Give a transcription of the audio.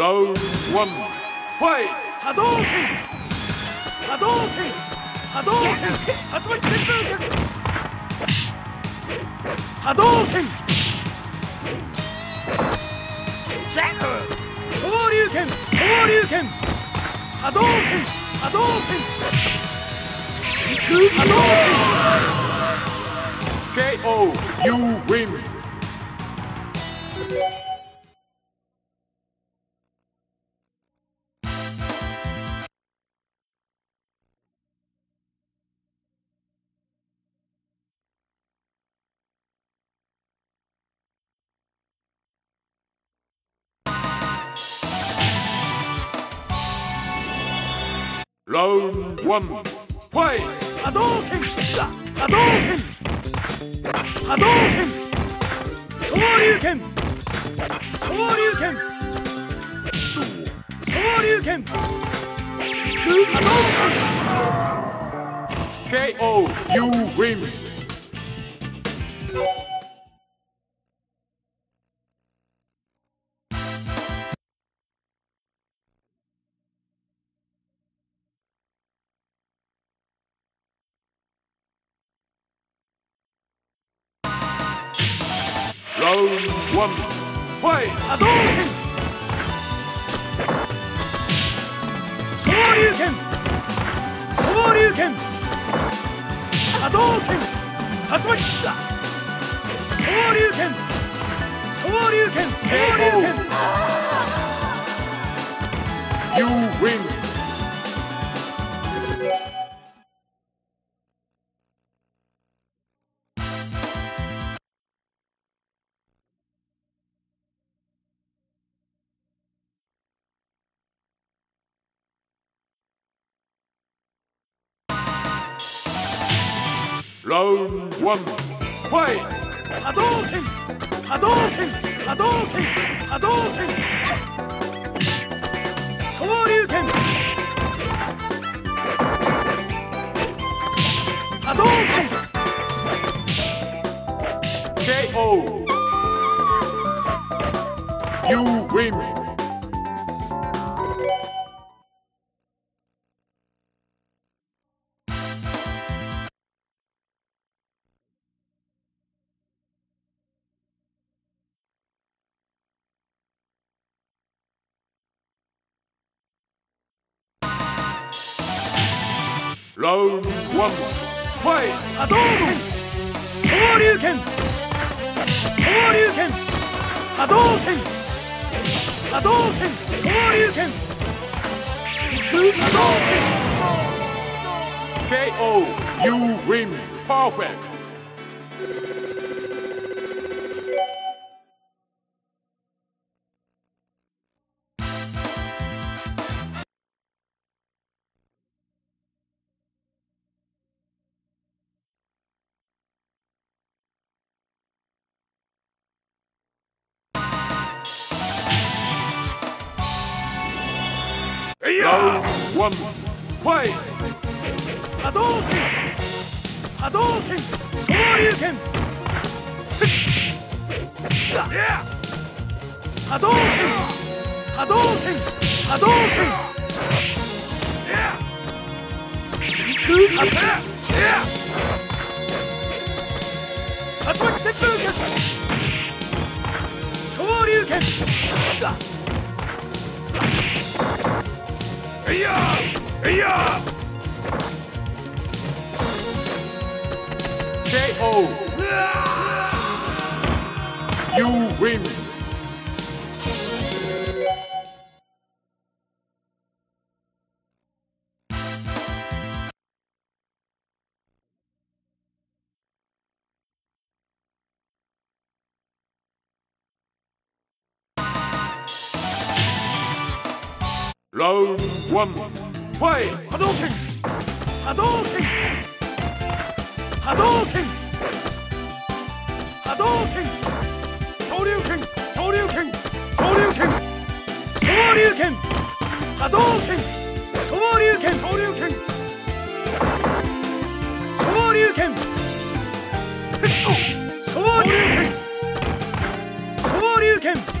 ラウンド1ファイ波動拳波動拳波動拳発売旋風脚波動拳ジャグ昇龍拳昇龍拳波動拳波動拳波動拳 KO You win Round one. Fight! Hadouken! Hadouken! Hadouken! Shoryuken! Shoryuken! Shoryuken! Hadouken! KO! You win! Round one. Fight! Hadouken! Shoryuken! Shoryuken! Hadouken! Hatsuaki da! You win! Round one. Fight! Hadouken! Adult him! Shoryuken. him! Adult! KO! You win! Round one. Fight! Hadouken! Hadouken! Hadouken! Hadouken! K.O. You win. Perfect. ウンドワンファイト波動拳昇竜拳昇竜 KO You win ラウンドワンファイ波動拳波動拳波動拳波動拳恐竜拳恐竜拳恐竜拳恐竜拳波動拳恐竜拳恐竜拳恐竜拳恐竜拳恐竜拳